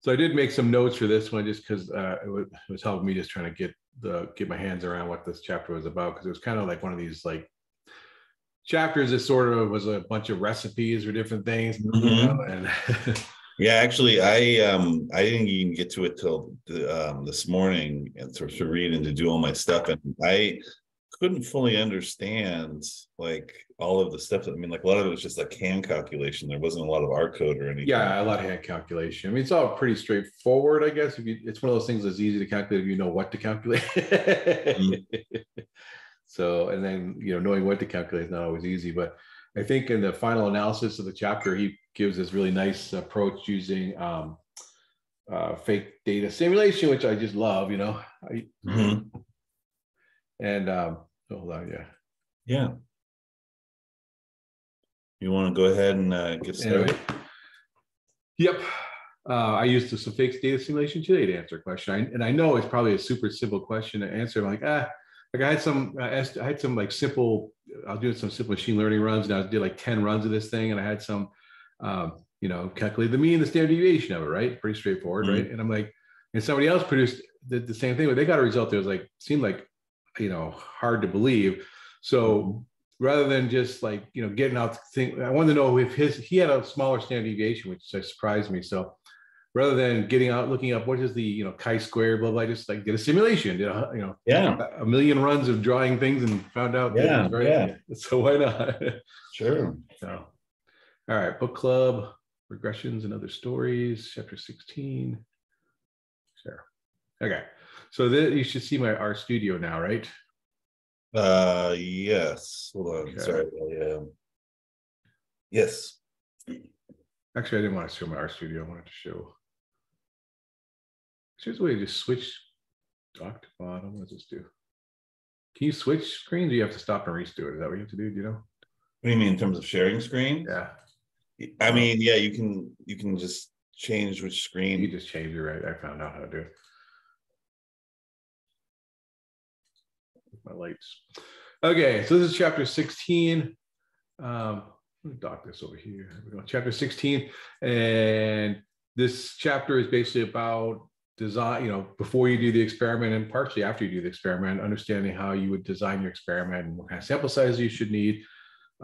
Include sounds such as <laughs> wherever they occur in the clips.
So I did make some notes for this one just because uh, it, was, it was helping me just trying to get the get my hands around what this chapter was about because it was kind of like one of these like chapters that sort of was a bunch of recipes or different things. Mm-hmm. You know, and <laughs> Yeah, actually, I um I didn't even get to it till the, um, this morning and to, to read and to do all my stuff, and I couldn't fully understand like all of the stuff. I mean, like a lot of it was just like hand calculation. There wasn't a lot of R code or anything. yeah, a lot of hand calculation. I mean, it's all pretty straightforward, I guess. If you, it's one of those things that's easy to calculate if you know what to calculate. <laughs> So, and then you know, knowing what to calculate is not always easy, but I think in the final analysis of the chapter, he gives this really nice approach using um, uh, fake data simulation, which I just love. You know, I, Mhm. And um, hold on, yeah. Yeah. You want to go ahead and uh, get started? Anyway, yep. Uh, I used some fake data simulation today to answer a question, I, and I know it's probably a super simple question to answer. I'm like, ah, like I had some, I asked- I had some like simple. I was doing some simple machine learning runs, and I did like ten runs of this thing, and I had some, um, you know, calculate the mean, the standard deviation of it, right? Pretty straightforward, Mhm. right? And I'm like, and somebody else produced the, the same thing, but they got a result that was like seemed like, you know, hard to believe. So rather than just like you know getting out to think i wanted to know if his he had a smaller standard deviation which surprised me so rather than getting out looking up what is the you know chi-square blah blah I just like did a simulation did a you know Yeah, a million runs of drawing things and found out Yeah, yeah. <laughs> so why not sure. so all right book club regressions and other stories chapter 16 sure okay so you should see my R studio now right Uh, yes. Hold on. Okay. Sorry. I, um, yes. Actually, I didn't want to show my R Studio. I wanted to show. Here's a way to just switch dock to bottom. What does this do? Can you switch screens? Or you have to stop and restore it. Is that what you have to do? Do you know? What do you mean in terms of sharing screen? Yeah. I mean, yeah, you can you can just change which screen. You just change it, right? I found out how to do it. My lights. Okay, so this is chapter 16. Um, let dock this over here. Here we go. Chapter 16. And this chapter is basically about design, you know, before you do the experiment and partially after you do the experiment, understanding how you would design your experiment and what kind of sample size you should need.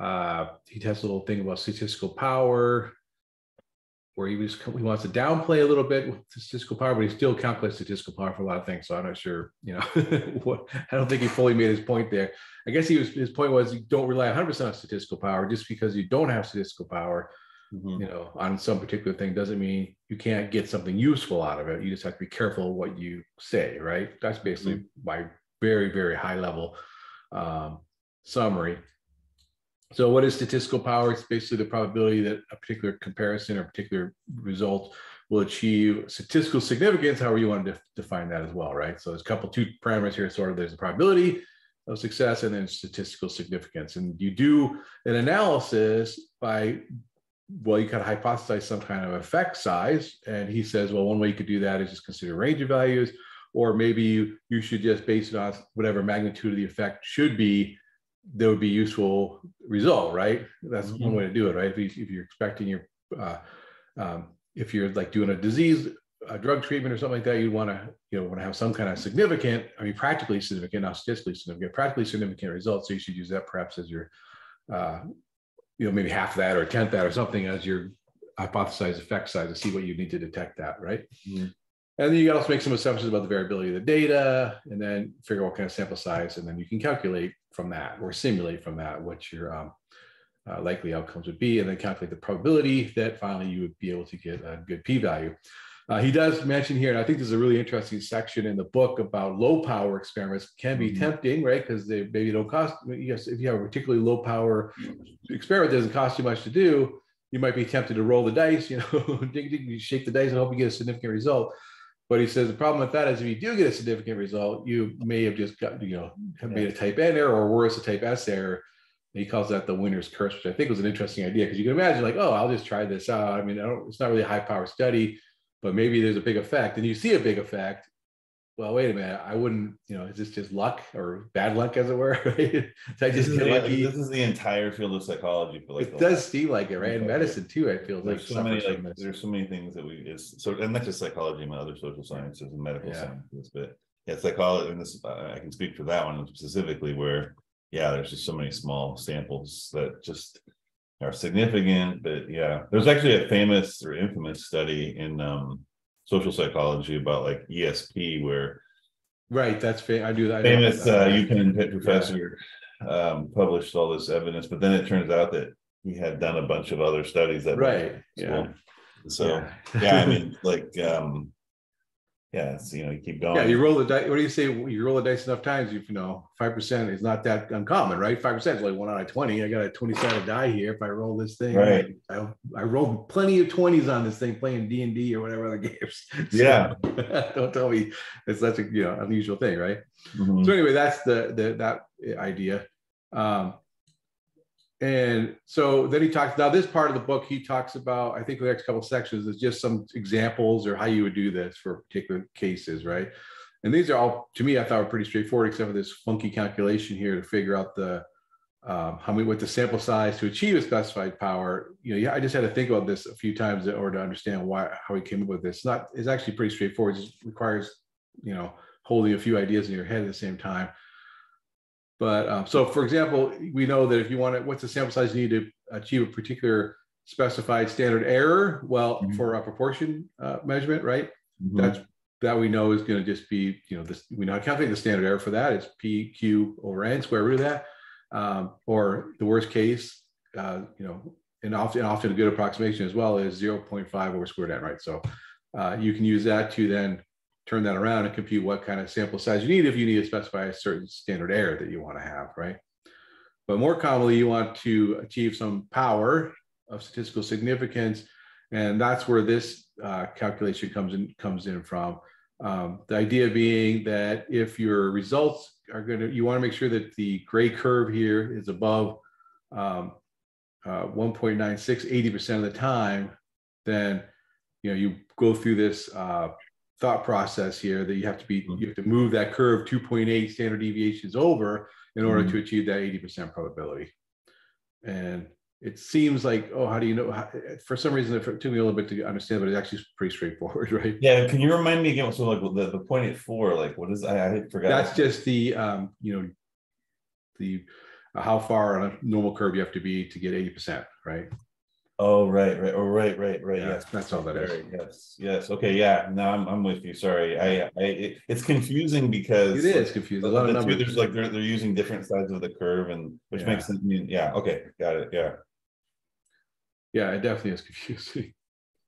Uh, he has a little thing about statistical power, where he was he wants to downplay a little bit with statistical power, but he still calculates statistical power for a lot of things. So I'm not sure, you know, <laughs> what I don't think he fully made his point there. I guess he was his point was you don't rely 100 percent on statistical power. Just because you don't have statistical power, Mhm. you know, on some particular thing doesn't mean you can't get something useful out of it. You just have to be careful what you say, right? That's basically my very, very high level um, summary. So what is statistical power? It's basically the probability that a particular comparison or particular result will achieve statistical significance, however you want to def- define that as well, right? So there's a couple, two parameters here, sort of there's the probability of success and then statistical significance. And you do an analysis by, well, you kind of hypothesize some kind of effect size. And he says, well, one way you could do that is just consider range of values, or maybe you, you should just base it on whatever magnitude of the effect should be there would be useful result, right? That's one way to do it, right? If, you, if you're expecting your, uh, um, if you're like doing a disease, a drug treatment or something like that, you want to, you know, want to have some kind of significant, I mean, practically significant, not statistically significant, practically significant results. So you should use that perhaps as your, uh, you know, maybe half that or a tenth that or something as your hypothesized effect size to see what you need to detect that, right? Mhm. And then you can also make some assumptions about the variability of the data and then figure out what kind of sample size. And then you can calculate from that or simulate from that what your um, uh, likely outcomes would be and then calculate the probability that finally you would be able to get a good p-value. Uh, he does mention here, and I think this is a really interesting section in the book about low power experiments can be Mhm. tempting, right? Because they maybe don't cost, yes, if you have a particularly low power experiment that doesn't cost you much to do, you might be tempted to roll the dice, <laughs> you know, <laughs> dig, dig, you shake the dice and hope you get a significant result. But he says the problem with that is if you do get a significant result, you may have just got, you know, have made a type M error or worse, a type S error. And he calls that the winner's curse, which I think was an interesting idea because you can imagine, like, oh, I'll just try this out. I mean, I don't, it's not really a high power study, but maybe there's a big effect and you see a big effect. Well, wait a minute, I wouldn't, you know, is this just luck or bad luck, as it were? <laughs> Did I This just is, get the, lucky? this is the entire field of psychology for like It does last- seem like it, right? In medicine too, I feel like there's so many like there's so many things that we is so and not just psychology and other social sciences and medical Yeah. sciences but yeah psychology and this uh, i can speak for that one specifically where yeah there's just so many small samples that just are significant but yeah there's actually a famous or infamous study in um social psychology about like esp where Right, that's fa- I do that. Famous uh that. UPenn professor um published all this evidence but then it turns out that he had done a bunch of other studies that Right, yeah. so Yeah. yeah, I <laughs> mean, like, um, yeah, it's, you know, you keep going. Yeah, you roll the dice. What do you say? You roll the dice enough times, you, you know, five percent is not that uncommon, right? Five percent is like one out of twenty. I got a twenty sided die here. If I roll this thing, Right. I, I rolled plenty of twenties on this thing playing D and D or whatever other <laughs> games. So, Yeah. <laughs> don't tell me it's such a you know unusual thing, right? Mhm. So anyway, that's the the that idea. Um, and so then he talks now this part of the book he talks about i think the next couple sections is just some examples or how you would do this for particular cases right? And these are all to me i thought were pretty straightforward except for this funky calculation here to figure out the um, how many what the sample size to achieve a specified power. You know yeah i just had to think about this a few times in order to understand why how he came up with this. It's not it's actually pretty straightforward. It just requires you know holding a few ideas in your head at the same time but um, so, for example, we know that if you want to, what's the sample size you need to achieve a particular specified standard error? Well, Mhm. for a proportion uh, measurement, right? Mhm. That's that we know is going to just be, you know, this we know how to calculate the standard error for that is p q over n square root of that, um, or the worst case, uh, you know, and often often a good approximation as well is 0.5 over square root n, right? So uh, you can use that to then turn that around and compute what kind of sample size you need if you need to specify a certain standard error that you want to have, right? But more commonly, you want to achieve some power of statistical significance, and that's where this uh, calculation comes in comes in from. Um, the idea being that if your results are going to, you want to make sure that the gray curve here is above um, uh, 1.96 80% of the time, then you know you go through this uh, thought process here that you have to be you have to move that curve 2.8 standard deviations over in order Mhm. to achieve that 80% probability. And it seems like, oh, how do you know? How, for some reason, it took me a little bit to understand, but it's actually pretty straightforward, <laughs> right? Yeah, can you remind me again? So like the, the point at four, like what is, I, I forgot. That's just the, um, you know, the uh, how far on a normal curve you have to be to get 80%, right? Oh, right, right, oh, right, right, right, Yeah, yes. that's all that is. Yes, yes, okay, yeah, no, I'm, I'm with you, sorry, I, I, it- it's confusing because. It is confusing. A lot of numbers. There's like, they're, they're using different sides of the curve and, which Yeah. makes sense, I mean, yeah, okay, got it, yeah. Yeah, it definitely is <laughs> confusing.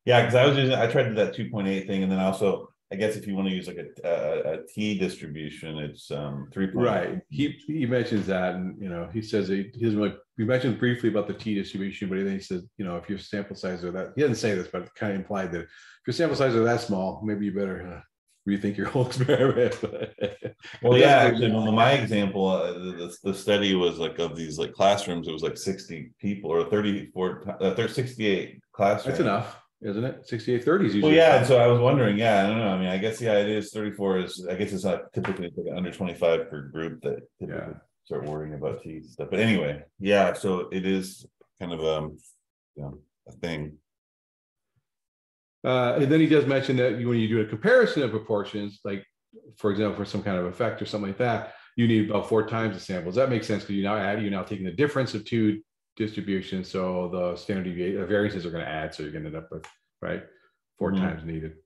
Yeah, because I was using, I tried to do that two point eight thing, and then also, I guess if you want to use like a, a, a T distribution, it's um three. Right. He he mentions that, and you know, he says he, he doesn't really. We mentioned briefly about the t distribution, but then he says, you know, if your sample size are that, he doesn't say this, but it kind of implied that if your sample size are that small, maybe you better uh, rethink your whole <laughs> experiment. <laughs> Well, yeah, doesn't- actually, well, my example, uh, the, the, the study was like of these like classrooms, it was like sixty people or thirty-four, uh, there's sixty-eight classrooms. That's enough, isn't it? 68 30s usually. Well, yeah, and so I was wondering, yeah, I don't know, I mean, I guess, yeah, it is thirty-four is, I guess it's not typically like under twenty-five per group that typically Yeah. start worrying about T stuff, but anyway, yeah, so it is kind of, um, you know, a thing. Uh, and then he does mention that when you do a comparison of proportions, like for example, for some kind of effect or something like that, you need about four times the samples. That makes sense because you now add, you're now taking the difference of two distributions. So the standard deviation, the variances are going to add. So you're going to end up with, right, 4 Mhm. times needed.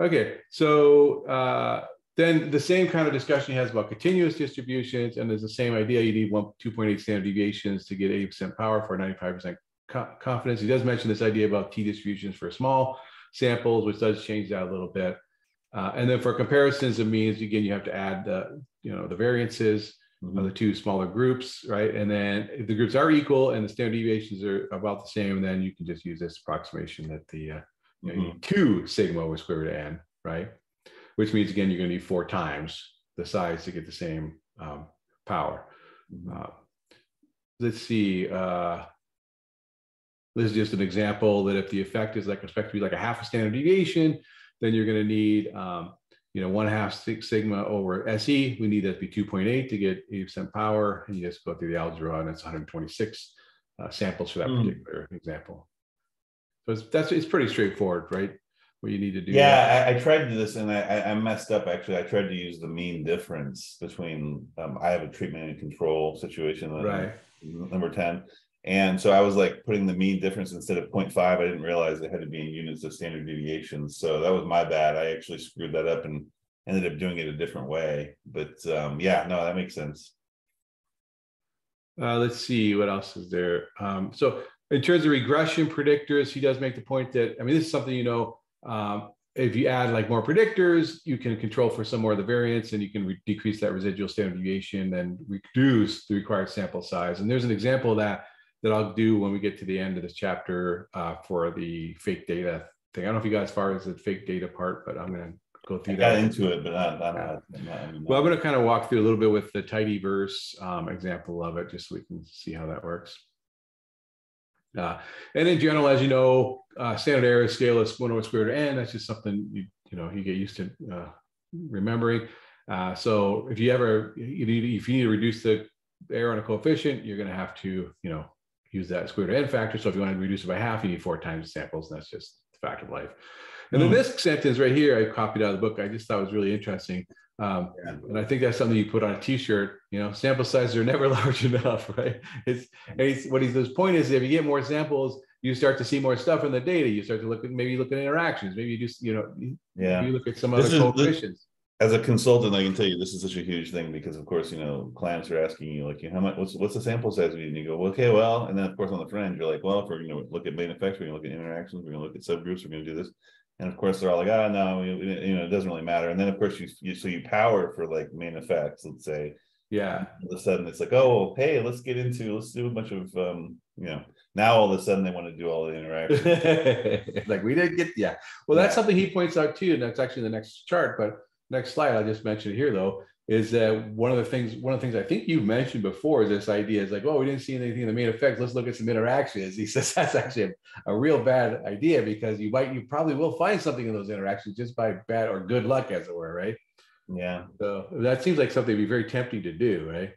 Okay, so uh, then the same kind of discussion he has about continuous distributions, and there's the same idea. You need one 2.8 standard deviations to get 80% power for 95% co- confidence. He does mention this idea about t distributions for small samples, which does change that a little bit. Uh, and then for comparisons of means, again, you have to add the, you know, the variances of the two smaller groups, right? And then if the groups are equal and the standard deviations are about the same, then you can just use this approximation that the uh, you know, need two sigma over square root of n, right? Which means again, you're going to need four times the size to get the same um, power. Mhm. Uh, let's see. Uh, this is just an example that if the effect is like expected to be like a half a standard deviation, then you're going to need um, you know, one half six sigma over SE, we need that to be 2.8 to get 80% power. And you just go through the algebra and it's 126 uh, samples for that mm. particular example. So it's, that's, it's pretty straightforward, right? What you need to do. Yeah, I, I, tried to do this and I, I messed up. Actually, I tried to use the mean difference between, um, I have a treatment and control situation. Right. Number 10. And so I was like putting the mean difference instead of 0.5. I didn't realize it had to be in units of standard deviation. So that was my bad. I actually screwed that up and ended up doing it a different way. But um, yeah, no, that makes sense. Uh, let's see what else is there. Um, so in terms of regression predictors, he does make the point that I mean this is something you know. Um, if you add like more predictors, you can control for some more of the variance, and you can re- decrease that residual standard deviation and reduce the required sample size. And there's an example of that that I'll do when we get to the end of this chapter uh, for the fake data thing. I don't know if you got as far as the fake data part, but I'm going to go through I that. Got into it, but not, not, not, not well, I'm going to kind of walk through a little bit with the tidyverse um, example of it, just so we can see how that works. Uh, and in general, as you know, uh, standard error scale is one over square root of n. That's just something you you know you get used to uh, remembering. Uh, so if you ever you need if you need to reduce the error on a coefficient, you're going to have to you know use that square root n factor. So if you want to reduce it by half, you need four times the samples, and that's just the fact of life. And then hmm. this sentence right here, I copied out of the book. I just thought was really interesting. Um, yeah. And I think that's something you put on a T-shirt. You know, sample sizes are never <laughs> large enough, right? It's, and he's, what he's, his point is, if you get more samples, you start to see more stuff in the data. You start to look at maybe look at interactions. Maybe you just you know, yeah, you look at some this other is, coefficients as a consultant, I can tell you this is such a huge thing because, of course, you know, clients are asking you like, how much, what's what's the sample size we need? And you go, well, okay, well, and then of course on the front end, you're like, well, if we're going to look at main effects, we're going to look at interactions, we're going to look at subgroups, we're going to do this, and of course they're all like, oh no, you, you know, it doesn't really matter. And then of course you, you so you power for like main effects, let's say, yeah. All of a sudden it's like, oh, hey, let's get into, let's do a bunch of, um, you know, now all of a sudden they want to do all the interactions. <laughs> like we didn't get, yeah. Well, that's yeah. something he points out too, and that's actually the next chart, but next slide, I'll just mention here though, is that one of the things, one of the things I think you mentioned before is this idea is like, oh, we didn't see anything in the main effects. Let's look at some interactions. <laughs> He says that's actually a, a, real bad idea because you might, you probably will find something in those interactions just by bad or good luck, as it were, right? Yeah. So that seems like something to be very tempting to do, right?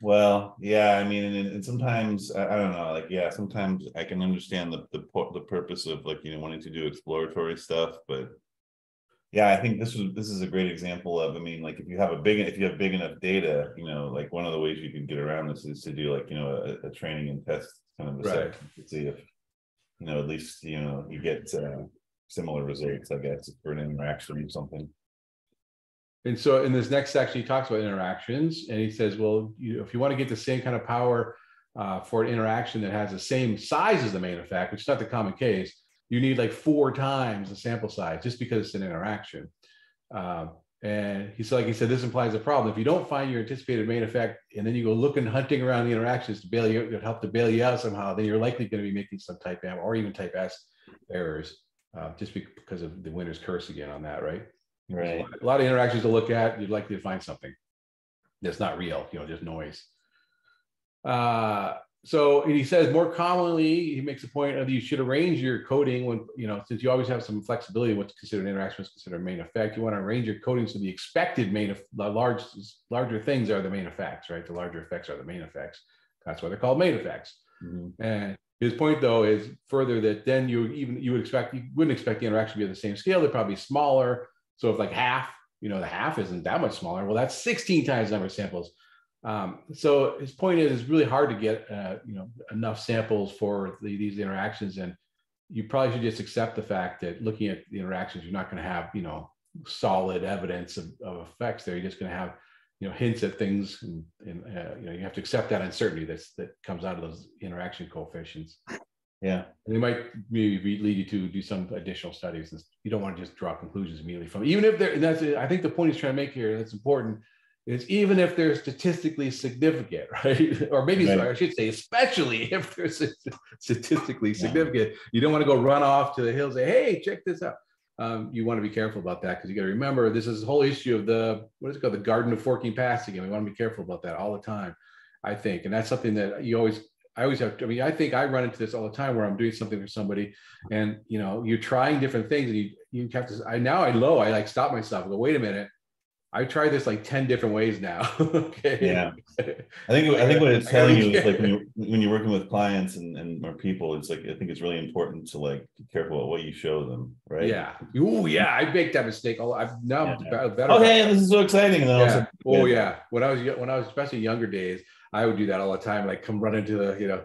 Well, yeah, I mean, and, and sometimes I, I, don't know, like, yeah, sometimes I can understand the, the the purpose of like you know wanting to do exploratory stuff, but yeah i think this was this is a great example of i mean like if you have a big if you have big enough data you know like one of the ways you can get around this is to do like you know a, a training and test kind of a right. to see if you know at least you know you get uh, similar results i guess for an interaction or something and so in this next section he talks about interactions and he says well you, if you want to get the same kind of power uh, for an interaction that has the same size as the main effect which is not the common case you need like four times the sample size just because it's an interaction. Uh, and he said, like he said, this implies a problem. If you don't find your anticipated main effect, and then you go looking, hunting around the interactions to bail you, to help to bail you out somehow, then you're likely going to be making some type M or even type S errors, uh, just because of the winner's curse again on that, right? Right. A lot of interactions to look at, you're likely to find something that's not real, you know, just noise. Uh, so he says more commonly he makes a point of you should arrange your coding when you know since you always have some flexibility what's considered interaction is considered main effect you want to arrange your coding so the expected main the large larger things are the main effects right? The larger effects are the main effects. That's why they're called main effects. Mm-hmm. and his point though is further that then you even you would expect you wouldn't expect the interaction to be on the same scale. They're probably smaller. So if like half you know the half isn't that much smaller well that's 16 times the number of samples um, so his point is, it's really hard to get uh, you know enough samples for the, these interactions, and you probably should just accept the fact that looking at the interactions, you're not going to have you know solid evidence of, of, effects there. You're just going to have you know hints at things, and, and uh, you know you have to accept that uncertainty that's that comes out of those interaction coefficients. Yeah, and they might maybe lead you to do some additional studies. And you don't want to just draw conclusions immediately from even if there. And that's I think the point he's trying to make here. That's important is even if they're statistically significant, <laughs> right? or maybe right. I should say, especially <laughs> if they're statistically significant, yeah. you don't want to go run off to the hills and say, hey, check this out. Um, you want to be careful about that because you got to remember this is the whole issue of the what is it called the garden of forking paths again. We want to be careful about that all the time, I think, and that's something that you always I always have, To, I mean, I think I run into this all the time where I'm doing something for somebody and, you know, you're trying different things and you, you have to, I now I low, I like stop myself and go, wait a minute. I tried this like 10 different ways now. <laughs> okay. Yeah. I think, I think what it's <laughs> telling you is like when, you're, when you're working with clients and, and or people, it's like, I think it's really important to like be careful about what you show them. Right. Yeah. Oh yeah. I make that mistake. Oh, I've now yeah. better. Oh, hey, this is so exciting. Yeah. Also, oh yeah. When I was, when I was especially younger days, I would do that all the time. Like come run into the, you know,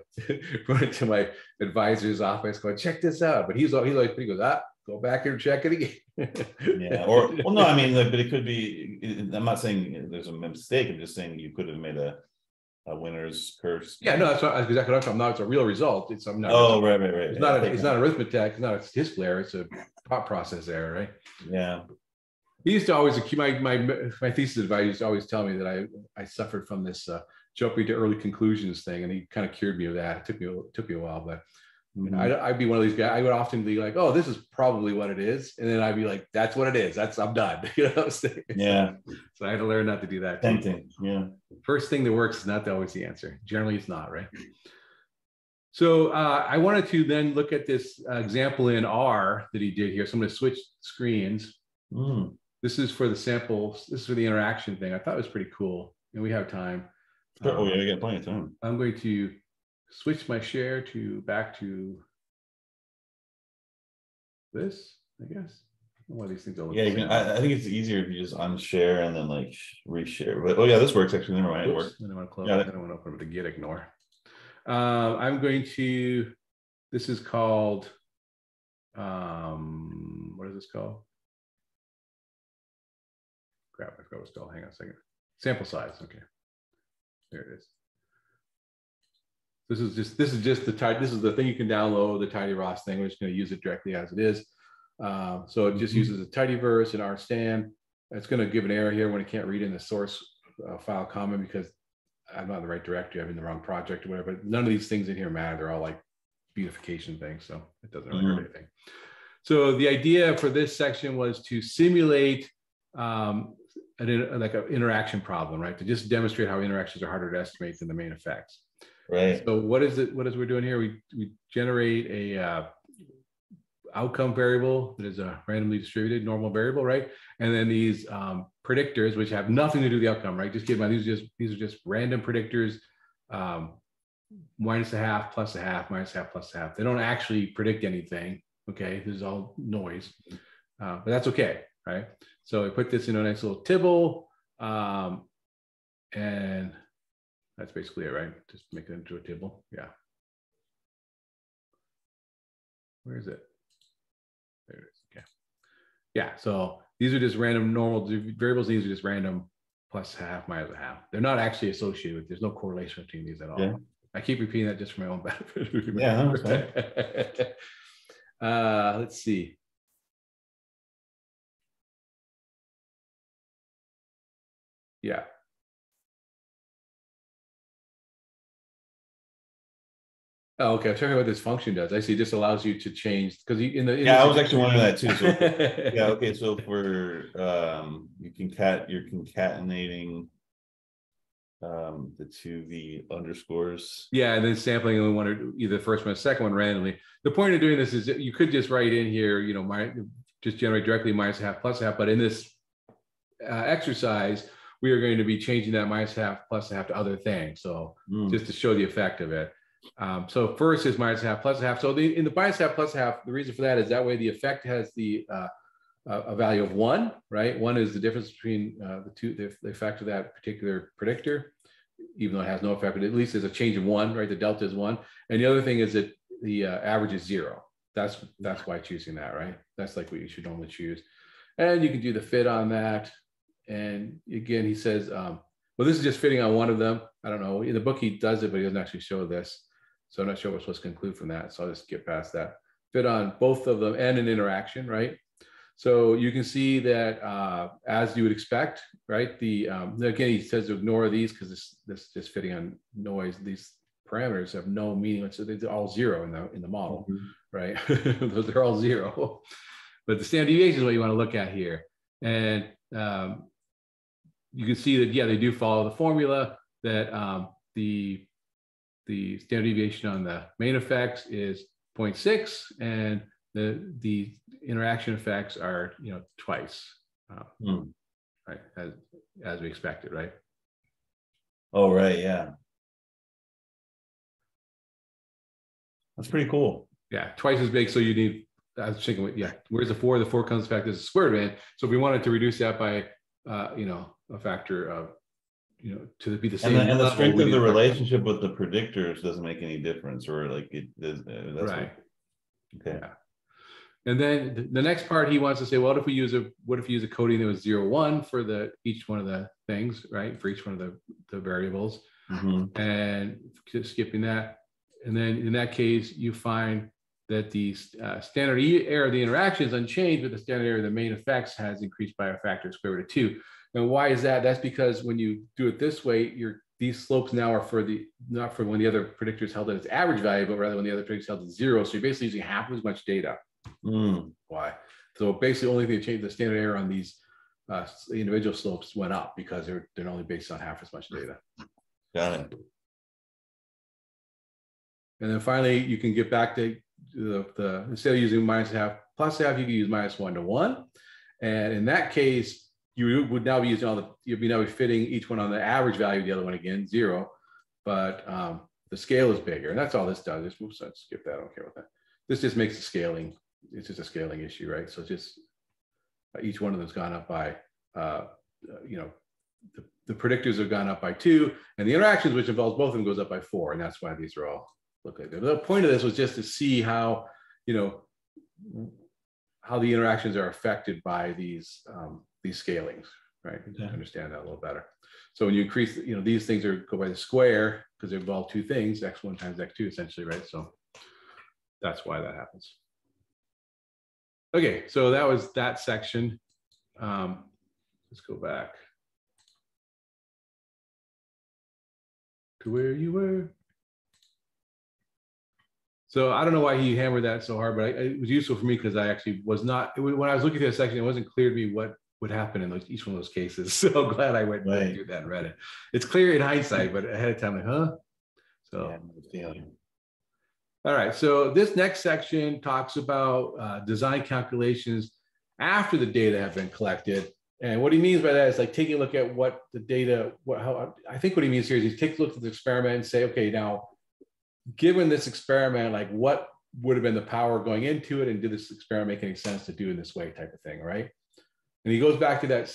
<laughs> run into my advisor's office, going, check this out. But he's, he's always, he goes, ah, go back and check it again. yeah. <laughs> Or, well, no, I mean, like, but it could be, I'm not saying there's a mistake. I'm just saying you could have made a, a winner's curse. Yeah, no, that's, what, that's exactly what I'm talking about. It's a real result. It's I'm not. Oh, right, right, right. It's not. A, it's not arithmetic. It's not a statistical error. It's a thought process error, right? Yeah. He used to always my my my thesis advisor used to always tell me that I I suffered from this uh, jumping to early conclusions thing, and he kind of cured me of that. It took me took me a while, but mm-hmm. I'd, I'd, be one of these guys. I would often be like, "Oh, this is probably what it is," and then I'd be like, "That's what it is. That's I'm done." <laughs> you know what I'm saying? Yeah. So I had to learn not to do that. Tempting. Yeah. First thing that works is not always the answer. Generally, it's not right. So uh, I wanted to then look at this uh, example in R that he did here. So I'm going to switch screens. Mm. This is for the samples. This is for the interaction thing. I thought it was pretty cool, and we have time. Oh yeah, we got plenty of time. I'm going to switch my share to back to this, I guess. One of these things. Yeah, can, I, I, think it's easier if you just unshare and then like reshare. But oh yeah, this works actually. Never mind, it works. I don't want to close. Yeah, I don't want to open it to git ignore. Um, I'm going to. This is called. Um, what is this called? Crap, I forgot what it's called. Hang on a second. Sample size. Okay. There it is. This is just this is just the type. This is the thing you can download the tidyROS thing. We're just going to use it directly as it is. Uh, so it just mm-hmm. uses a tidyverse and RStan. It's going to give an error here when it can't read in the source uh, file comment because I'm not in the right directory. I'm in the wrong project or whatever. But none of these things in here matter. They're all like beautification things, so it doesn't really mm-hmm. hurt anything. So the idea for this section was to simulate um, an, like an interaction problem, right? To just demonstrate how interactions are harder to estimate than the main effects. Right. So what is it? What is we're doing here? We we generate a uh, outcome variable that is a randomly distributed normal variable, right? And then these um, predictors, which have nothing to do with the outcome, right? Just keep in mind these are just these are just random predictors, um, minus a half, plus a half, minus a half, plus a half. They don't actually predict anything. Okay, this is all noise, uh, but that's okay, right? So I put this in a nice little tibble, um, and that's basically it, right? Just make it into a table. Yeah. Where is it? There it is. Okay. Yeah. So these are just random normal variables. These are just random plus half minus a half. They're not actually associated with, there's no correlation between these at all. Yeah. I keep repeating that just for my own <laughs> benefit. yeah. <laughs> uh, let's see. Yeah. Oh, okay. I'm talking about what this function does. I see this allows you to change because in the in yeah, the, I was actually wondering that too. So, <laughs> yeah, okay. So for um, you can cat you're concatenating um the two the underscores. Yeah, and then sampling only one or either the first one or second one randomly. The point of doing this is that you could just write in here, you know, my just generate directly minus half plus half, but in this uh, exercise, we are going to be changing that minus half plus half to other things. So mm. just to show the effect of it. Um, so first is minus half plus half. So the, in the minus half plus half, the reason for that is that way the effect has the uh, a value of one, right? One is the difference between uh, the two, the, the, effect of that particular predictor, even though it has no effect, but at least there's a change of one, right? The delta is one. And the other thing is that the uh, average is zero. That's that's why choosing that, right? That's like what you should normally choose. And you can do the fit on that. And again, he says, um, well, this is just fitting on one of them. I don't know. In the book, he does it, but he doesn't actually show this. So I'm not sure what we're supposed to conclude from that. So I'll just get past that. Fit on both of them and an interaction, right? So you can see that uh, as you would expect, right? The um, again, he says to ignore these because this this just fitting on noise. These parameters have no meaning. So they're all zero in the in the model, mm-hmm. right? <laughs> they're all zero. But the standard deviation is what you want to look at here, and um, you can see that yeah, they do follow the formula that um, the the standard deviation on the main effects is 0.6 and the, the interaction effects are, you know, twice, uh, Hmm. right, as, as we expected, right? Oh, right, yeah. That's pretty cool. Yeah, twice as big, so you need, I was thinking, yeah, where's the four? The four comes back as a square root. So if we wanted to reduce that by, uh, you know, a factor of, you know, to be the And same. the, and the strength of the relationship with the predictors doesn't make any difference, or like it does. uh, that's Right. what- Okay, And then the, next part, he wants to say, well, what if we use a, what if you use a coding that was zero, one for the, each one of the things, right? For each one of the, the variables Mhm. and skipping that. And then in that case, you find that the uh, standard error of the interaction is unchanged, but the standard error of the main effects has increased by a factor of square root of two. And why is that? That's because when you do it this way, you're these slopes now are for the not for when the other predictors held at its average value, but rather when the other predictors held at zero. So you're basically using half as much data. Mm, Why? So basically, only thing that changed the standard error on these uh, individual slopes went up because they're they're only based on half as much data. got it. And then finally, you can get back to the, the instead of using minus half plus half, you can use minus one to one. And in that case, you would now be using all the you'd be now be fitting each one on the average value of the other one again, zero. But um, the scale is bigger, and that's all this does. Just oops, let's skip that. I don't care about that. This just makes the scaling. It's just a scaling issue, right? So just uh, each one of them's gone up by uh, uh, you know the, the predictors have gone up by two, and the interactions, which involves both of them, goes up by four, and that's why these are all look like. The point of this was just to see how, you know, how the interactions are affected by these um, these scalings, right? Okay. understand that a little better. So when you increase, you know, these things are go by the square because they involve two things, x1 times x2 essentially, right? So that's why that happens. Okay, so that was that section. Um, let's go back to where you were. So I don't know why he hammered that so hard, but I, it was useful for me because I actually was not it was- when I was looking at the section, it wasn't clear to me what would happen in those, each one of those cases. <laughs> So glad I went Right. through that and read it. It's clear in hindsight, but ahead of time, like, huh? So. Yeah. All right, so this next section talks about uh, design calculations after the data have been collected. And what he means by that is like taking a look at what the data, what, how, I think what he means here is he takes a look at the experiment and say, okay, now, given this experiment, like what would have been the power going into it and did this experiment make any sense to do in this way type of thing, right? And he goes back to that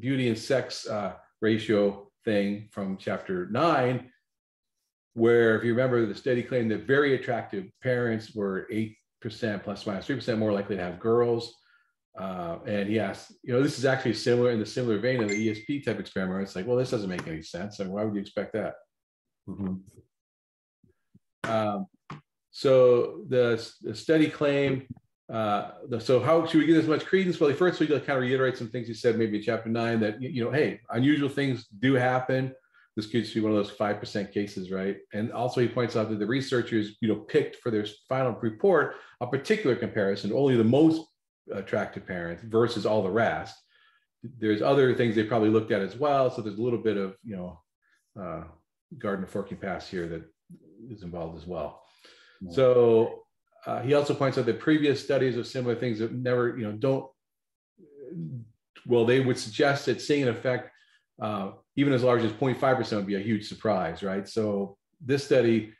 beauty and sex uh, ratio thing from chapter nine, where if you remember the study claimed that very attractive parents were 8% plus minus 3% more likely to have girls. Uh, and he asked, you know, this is actually similar in the similar vein of the ESP type experiment. It's like, well, this doesn't make any sense. And why would you expect that? Mhm. Um, so the, the study claimed, uh, the, so how should we give this much credence? Well, first we kind of reiterate some things he said maybe in chapter nine that, you you know, hey, unusual things do happen. This could be one of those 5% cases, right? And also he points out that the researchers, you know, picked for their final report a particular comparison, only the most attractive parents versus all the rest. There's other things they probably looked at as well. So there's a little bit of, you know, uh, garden of forking paths here that is involved as well. Yeah. So uh, he also points out that previous studies of similar things that never, you know, don't, well, they would suggest that seeing an effect uh, even as large as 0.5% would be a huge surprise, right? So this study,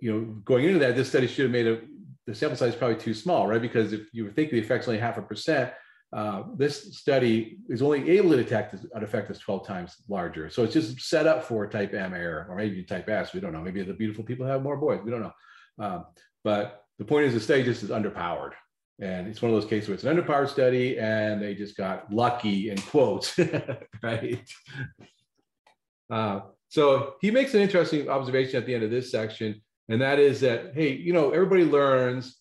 you know, going into that, this study should have made a, the sample size is probably too small, right? Because if you think the effect's only half a percent, uh, this study is only able to detect an effect that's 12 times larger. So it's just set up for type M error or maybe type S. We don't know. Maybe the beautiful people have more boys. We don't know. Um, but the point is the study just is underpowered. And it's one of those cases where it's an underpowered study and they just got lucky in quotes, <laughs> right? Uh, so he makes an interesting observation at the end of this section, and that is that, hey, you know, everybody learns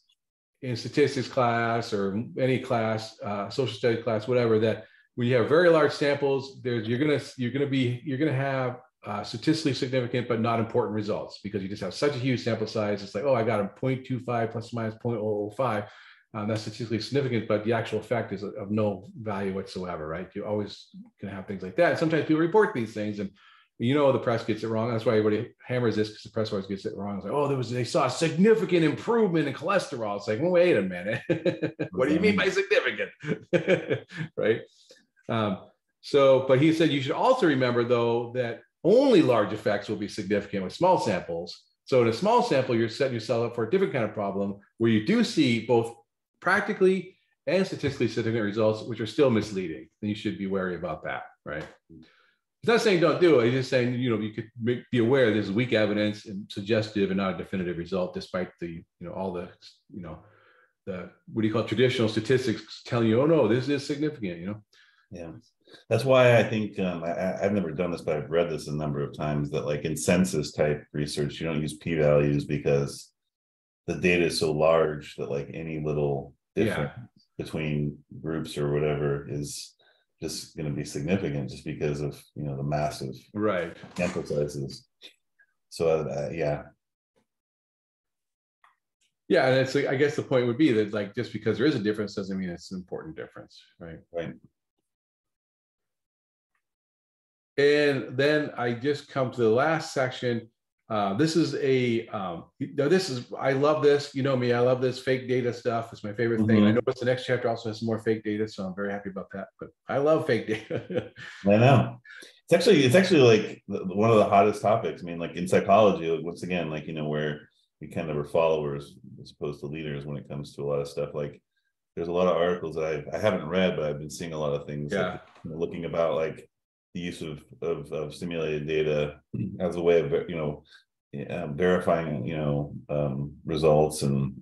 in statistics class or any class, uh, social studies class, whatever, that when you have very large samples, there's you're gonna you're gonna be you're gonna have uh, statistically significant but not important results because you just have such a huge sample size. It's like, oh, I got a 0.25 plus minus 0.005. Um, that's statistically significant, but the actual effect is of no value whatsoever, right? You're always to have things like that. Sometimes people report these things, and You know, the press gets it wrong. That's why everybody hammers this because the press always gets it wrong. It's like, oh, there was they saw a significant improvement in cholesterol. It's like, well, wait a minute. <laughs> what do you mean by significant? <laughs> right. Um, so, but he said you should also remember though that only large effects will be significant with small samples. So in a small sample, you're setting yourself up for a different kind of problem where you do see both practically and statistically significant results, which are still misleading. And you should be wary about that, right? It's not saying don't do it. It's just saying, you know, you could make, be aware there's weak evidence and suggestive and not a definitive result, despite the, you know, all the, you know, the, what do you call it, traditional statistics telling you, oh no, this is significant, you know? Yeah. That's why I think um, I, have never done this, but I've read this a number of times that like in census type research, you don't use p values because the data is so large that like any little difference yeah. between groups or whatever is just going to be significant just because of you know the massive right sample sizes. So uh, yeah, yeah, and it's I guess the point would be that like just because there is a difference doesn't mean it's an important difference, right? Right. And then I just come to the last section. Uh, this is a, um, this is, I love this. You know me, I love this fake data stuff. It's my favorite thing. Mm-hmm. I know it's the next chapter also has some more fake data, so I'm very happy about that. But I love fake data. <laughs> I know. It's actually, it's actually like one of the hottest topics. I mean, like in psychology, like once again, like, you know, where we kind of are followers as opposed to leaders when it comes to a lot of stuff. Like there's a lot of articles that I've, I haven't read, but I've been seeing a lot of things yeah. like, you know, looking about like the use of, of, of simulated data as a way of you know um, verifying you know um, results and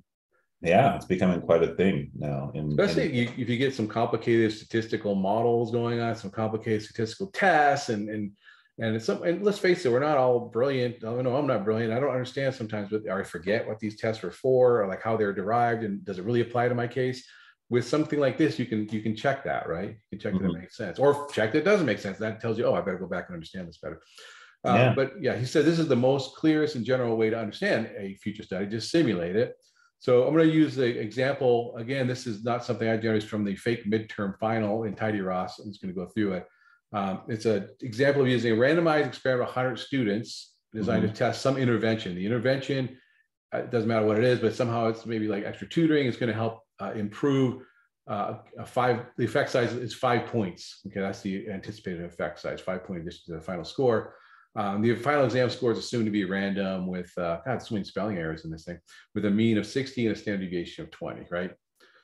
yeah it's becoming quite a thing now in, especially in, if you get some complicated statistical models going on some complicated statistical tests and and and it's some and let's face it we're not all brilliant. I know i'm not brilliant. I don't understand sometimes but i forget what these tests were for or like how they're derived and does it really apply to my case with something like this, you can you can check that, right? You can check mm-hmm. that it makes sense, or check that it doesn't make sense. That tells you, oh, I better go back and understand this better. Uh, yeah. But yeah, he said this is the most clearest and general way to understand a future study. Just simulate it. So I'm going to use the example again. This is not something I generated from the fake midterm final in tidyROS. I'm just going to go through it. Um, it's an example of using a randomized experiment of 100 students designed mm-hmm. to test some intervention. The intervention uh, it doesn't matter what it is, but somehow it's maybe like extra tutoring. It's going to help uh, improve uh, five, the effect size is five points. Okay, that's the anticipated effect size, five point addition to the final score. Um, the final exam score is assumed to be random with, uh, God, so many spelling errors in this thing, with a mean of 60 and a standard deviation of 20, right?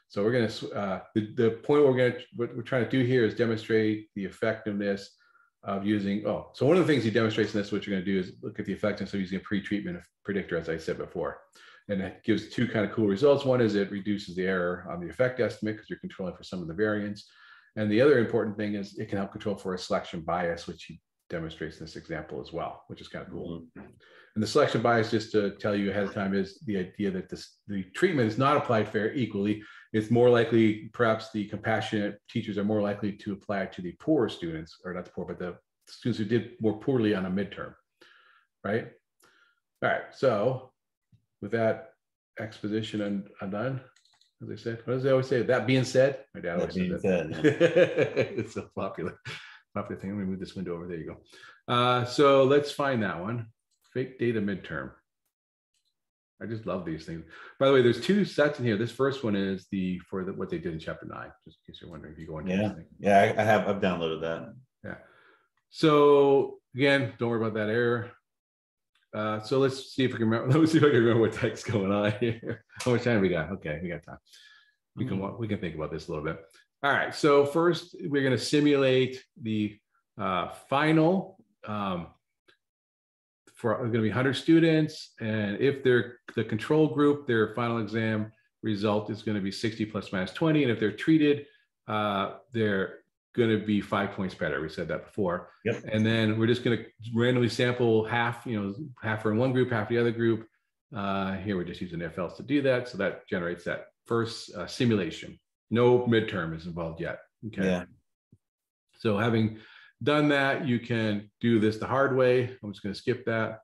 So we're going to, uh, the, the point we're going to, what we're trying to do here is demonstrate the effectiveness of using, oh, so one of the things he demonstrates in this, what you're going to do is look at the effectiveness of using a pre-treatment predictor, as I said before and it gives two kind of cool results. One is it reduces the error on the effect estimate because you're controlling for some of the variance. And the other important thing is it can help control for a selection bias, which he demonstrates in this example as well, which is kind of cool. Mm-hmm. And the selection bias, just to tell you ahead of time, is the idea that this, the treatment is not applied fair equally. It's more likely, perhaps the compassionate teachers are more likely to apply it to the poor students, or not the poor, but the students who did more poorly on a midterm, right? All right, so with that exposition and undone, as I said, what does they always say? That being said, my dad always said that. <laughs> it's a popular, popular thing. Let me move this window over. There you go. Uh, so let's find that one. Fake data midterm. I just love these things. By the way, there's two sets in here. This first one is the for the, what they did in chapter nine. Just in case you're wondering if you go into yeah, yeah, I, I have I've downloaded that. Yeah. So again, don't worry about that error. Uh, so let's see if we can remember. <laughs> Let's see if I can remember what text going on here. <laughs> How much time we got? Okay, we got time. We can mm-hmm. we can think about this a little bit. All right. So first, we're going to simulate the uh, final. Um, for going to be 100 students, and if they're the control group, their final exam result is going to be 60 plus minus 20, and if they're treated, uh, their going to be five points better. We said that before. Yep. And then we're just going to randomly sample half, you know, half for one group, half the other group. Uh, here we're just using ifelse to do that. So that generates that first uh, simulation. No midterm is involved yet. Okay. Yeah. So having done that, you can do this the hard way. I'm just going to skip that.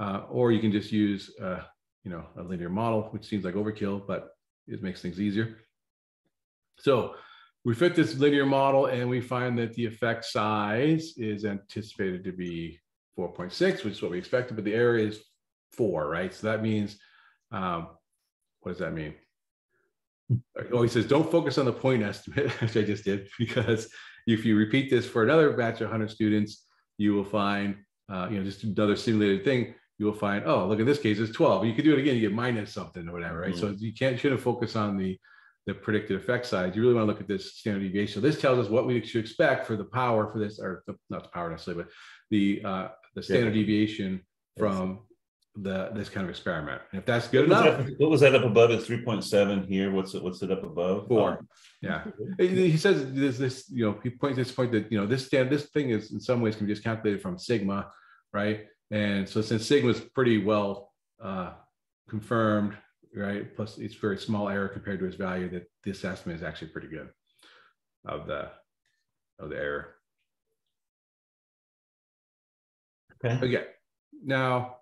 Uh, or you can just use, uh, you know, a linear model, which seems like overkill, but it makes things easier. So we fit this linear model and we find that the effect size is anticipated to be 4.6, which is what we expected, but the error is four, right? So that means, um, what does that mean? Oh, he says, don't focus on the point estimate, <laughs> which I just did, because if you repeat this for another batch of 100 students, you will find, uh, you know, just another simulated thing, you will find, oh, look, in this case, it's 12. You could do it again, you get minus something or whatever, right? Mm-hmm. So you can't, shouldn't focus on the, the predicted effect size. You really want to look at this standard deviation. So this tells us what we should expect for the power for this, or the, not the power necessarily, but the uh, the standard yeah. deviation from the this kind of experiment. And if that's good what enough, that, what was that up above? Is three point seven here? What's it? What's it up above? Four. Oh. Yeah, he says there's this. You know, he points this point that you know this stand this thing is in some ways can be just calculated from sigma, right? And so since sigma is pretty well uh, confirmed, right? Plus it's very small error compared to its value. That this estimate is actually pretty good of the of the error. Okay. Okay. Now,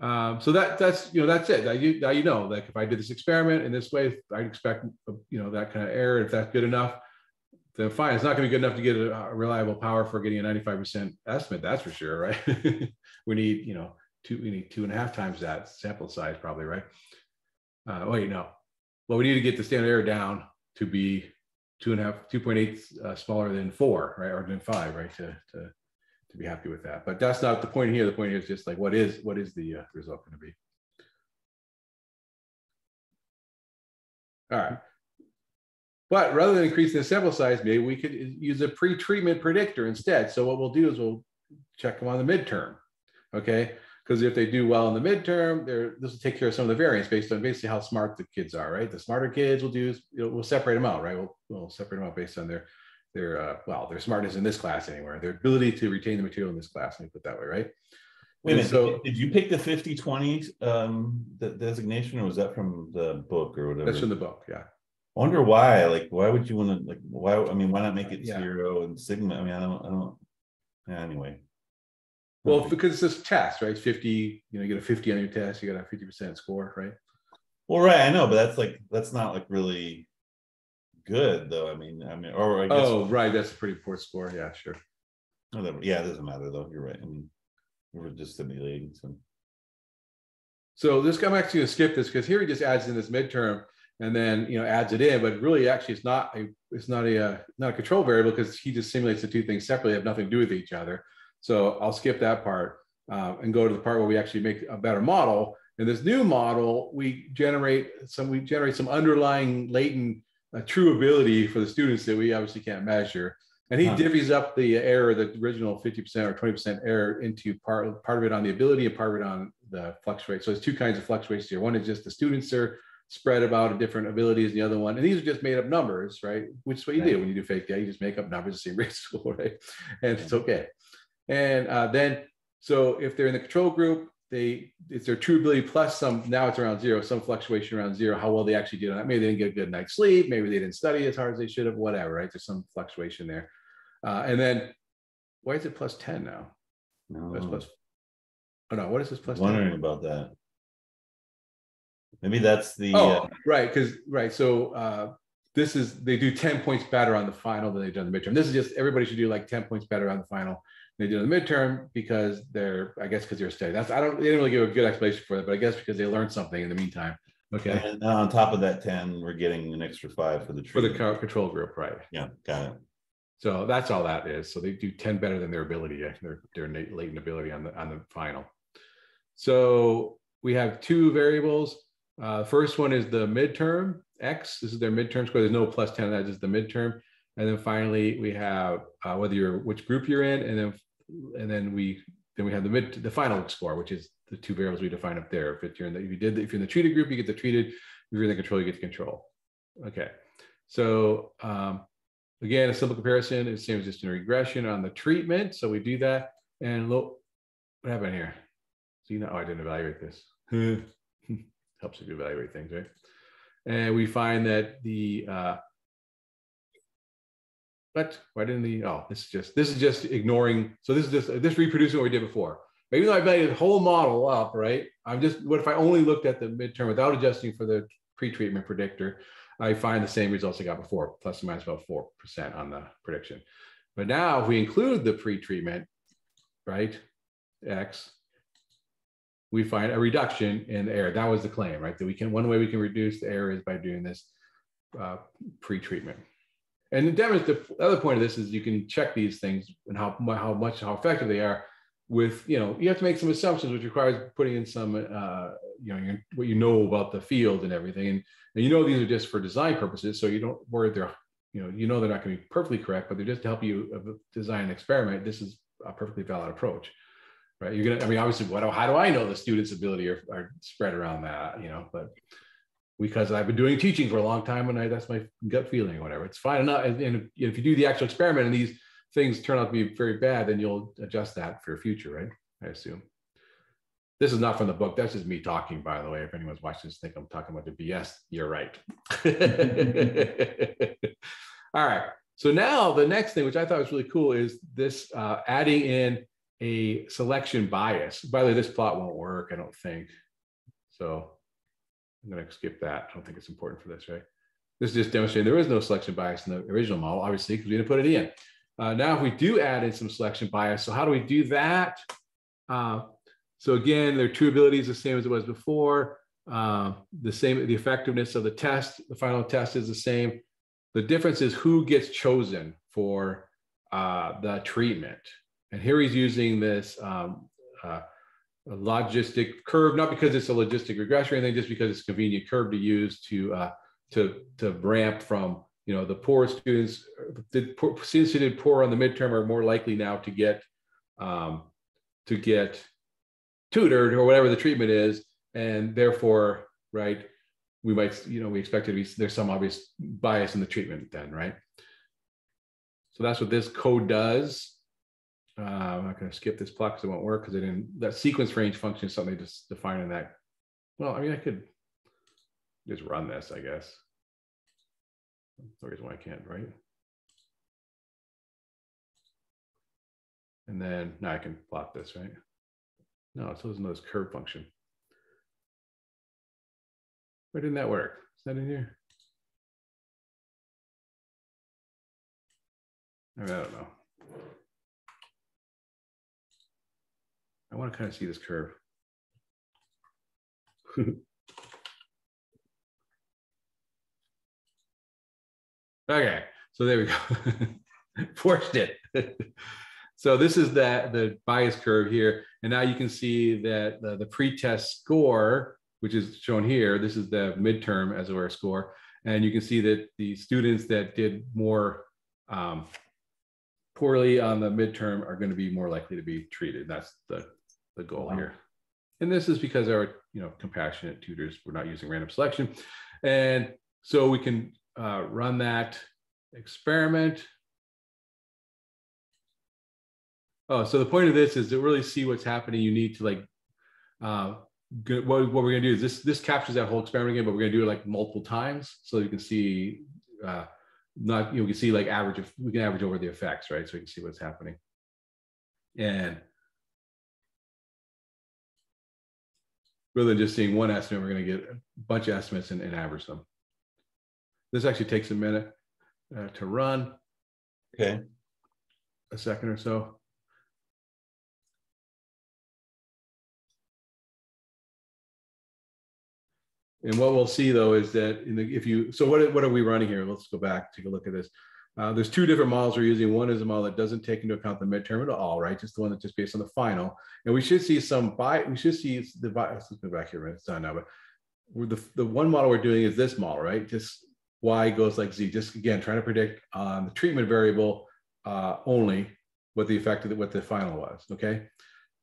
um, so that that's you know that's it. Now you now you know like if I did this experiment in this way, I'd expect you know that kind of error. If that's good enough, then fine. It's not going to be good enough to get a, a reliable power for getting a 95% estimate. That's for sure, right? <laughs> we need you know two we need two and a half times that sample size probably, right? Uh, wait, no. Well, we need to get the standard error down to be two and a half, 2.8 uh, smaller than four, right, or than five, right, to to to be happy with that. But that's not the point here. The point here is just like what is what is the uh, result going to be? All right. But rather than increasing the sample size, maybe we could use a pre-treatment predictor instead. So what we'll do is we'll check them on the midterm. Okay. Because if they do well in the midterm, this will take care of some of the variance based on basically how smart the kids are, right? The smarter kids will do, we'll separate them out, right? We'll, we'll separate them out based on their their uh, well their smartness in this class anywhere their ability to retain the material in this class let me put that way right Wait a minute, so did you pick the 50 20 um the designation or was that from the book or whatever that's from the book yeah I wonder why like why would you want to like why i mean why not make it yeah. zero and sigma i mean i don't i don't yeah, anyway well because it's this test right 50 you know you get a 50 on your test you got a 50 percent score right well right i know but that's like that's not like really good though. I mean, I mean, or I guess. Oh, right. That's a pretty poor score. Yeah, sure. yeah, it doesn't matter though. You're right. I mean, we're just simulating some. So this, I'm actually going to skip this because here he just adds in this midterm and then you know adds it in, but really actually it's not a it's not a uh, not a control variable because he just simulates the two things separately, have nothing to do with each other. So I'll skip that part uh, and go to the part where we actually make a better model. In this new model, we generate some we generate some underlying latent a true ability for the students that we obviously can't measure. And he huh. divvies up the error, the original 50% or 20% error into part, part of it on the ability and part of it on the fluctuate. So there's two kinds of fluctuations here. One is just the students are spread about different abilities, the other one, and these are just made up numbers, right? Which is what you right. do when you do fake data, you just make up numbers the same <laughs> rate school, right? And it's okay. And uh, then, so if they're in the control group, they it's their true ability plus some now it's around zero some fluctuation around zero how well they actually did on that maybe they didn't get a good night's sleep maybe they didn't study as hard as they should have whatever right? There's some fluctuation there. Uh, and then why is it plus 10 now? No. That's plus oh no what is this plus wondering 10? about that. Maybe that's the oh uh, right because right so uh this is they do 10 points better on the final than they've done the midterm. This is just everybody should do like 10 points better on the final they do the midterm because they're, I guess, because they're studying. That's I don't. They didn't really give a good explanation for it, but I guess because they learned something in the meantime. Okay. And on top of that ten, we're getting an extra five for the for the control group, right? Yeah, got it. So that's all that is. So they do ten better than their ability, their their latent ability on the on the final. So we have two variables. Uh, first one is the midterm x. This is their midterm score. There's no plus ten. That is just the midterm. And then finally, we have uh, whether you're which group you're in, and then and then we then we have the mid the final score, which is the two variables we define up there. If you're in the if you did the, if you're in the treated group, you get the treated. If you're in the control, you get the control. Okay, so um, again, a simple comparison is same as just a regression on the treatment. So we do that, and look what happened here. So you know, oh, I didn't evaluate this. <laughs> Helps if you evaluate things, right? And we find that the uh, but why didn't the, oh, this is just, this is just ignoring. So this is just, this reproducing what we did before. But even though I made the whole model up, right? I'm just, what if I only looked at the midterm without adjusting for the pre-treatment predictor, I find the same results I got before, plus or minus about 4% on the prediction. But now if we include the pre-treatment, right? X, we find a reduction in error. That was the claim, right? That we can, one way we can reduce the error is by doing this uh, pre-treatment. And the other point of this is you can check these things and how, how much, how effective they are with, you know, you have to make some assumptions, which requires putting in some, uh, you know, your, what you know about the field and everything. And, and you know, these are just for design purposes. So you don't worry they're, you know, you know, they're not going to be perfectly correct, but they're just to help you uh, design an experiment. This is a perfectly valid approach right? You're gonna, I mean, obviously, what, how do I know the students' ability are, are spread around that, you know? But because I've been doing teaching for a long time, and I that's my gut feeling or whatever. It's fine enough. And, and if you do the actual experiment and these things turn out to be very bad, then you'll adjust that for your future, right? I assume. This is not from the book. That's just me talking, by the way. If anyone's watching this, think I'm talking about the BS. You're right. <laughs> All right. So now the next thing, which I thought was really cool, is this uh, adding in a selection bias. By the way, this plot won't work, I don't think. So I'm going to skip that. I don't think it's important for this, right? This is just demonstrating there is no selection bias in the original model, obviously, because we didn't put it in. Uh, now, if we do add in some selection bias, so how do we do that? Uh, so again, their two abilities the same as it was before. Uh, the same, the effectiveness of the test, the final test is the same. The difference is who gets chosen for uh, the treatment. And here he's using this um, uh, logistic curve, not because it's a logistic regression or anything, just because it's a convenient curve to use to uh, to to ramp from you know the poor students, the poor, students who did poor on the midterm are more likely now to get um, to get tutored or whatever the treatment is, and therefore, right, we might you know we expect it to be there's some obvious bias in the treatment then, right? So that's what this code does. Uh, I'm not going to skip this plot because it won't work because it didn't. That sequence range function is something just defined in that. Well, I mean, I could just run this, I guess. That's the reason why I can't, right? And then now I can plot this, right? No, so there's no this curve function. Why didn't that work? Is that in here? I, mean, I don't know. I want to kind of see this curve. <laughs> okay, so there we go. <laughs> Forced it. <laughs> so this is that the bias curve here. And now you can see that the, the pre-test score, which is shown here, this is the midterm as were score. And you can see that the students that did more um, poorly on the midterm are going to be more likely to be treated. That's the the goal wow. here. And this is because our, you know, compassionate tutors, we're not using random selection. And so we can uh, run that experiment. Oh, so the point of this is to really see what's happening. You need to like, uh, what, what we're gonna do is this, this captures that whole experiment again, but we're gonna do it like multiple times. So you can see, uh, not, you know, we can see like average, of, we can average over the effects, right? So we can see what's happening. And rather than just seeing one estimate, we're going to get a bunch of estimates and, and average them. This actually takes a minute uh, to run. Okay. A second or so. And what we'll see though is that in the, if you, so what, what are we running here? Let's go back, take a look at this. Uh, there's two different models we're using. One is a model that doesn't take into account the midterm at all, right? Just the one that's just based on the final. And we should see some by we should see the let's go back here, it's done now, but the, the one model we're doing is this model, right? Just y goes like z, just again, trying to predict on the treatment variable uh, only what the effect of the, what the final was, okay?